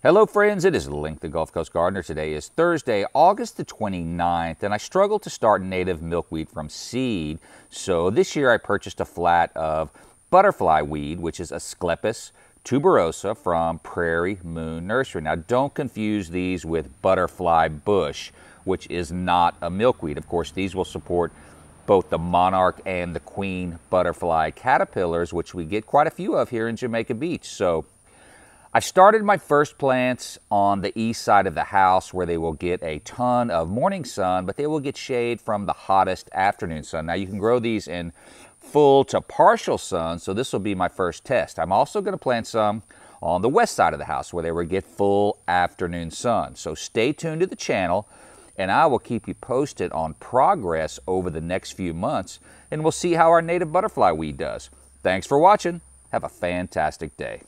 Hello friends, it is Link the Gulf Coast Gardener. Today is Thursday, August the 29th, and I struggled to start native milkweed from seed. So this year I purchased a flat of butterfly weed, which is Asclepias tuberosa from Prairie Moon Nursery. Now don't confuse these with butterfly bush, which is not a milkweed. Of course, these will support both the monarch and the queen butterfly caterpillars, which we get quite a few of here in Jamaica Beach. So I started my first plants on the east side of the house where they will get a ton of morning sun, but they will get shade from the hottest afternoon sun. Now you can grow these in full to partial sun, so this will be my first test. I'm also going to plant some on the west side of the house where they will get full afternoon sun. So stay tuned to the channel and I will keep you posted on progress over the next few months and we'll see how our native butterfly weed does. Thanks for watching. Have a fantastic day.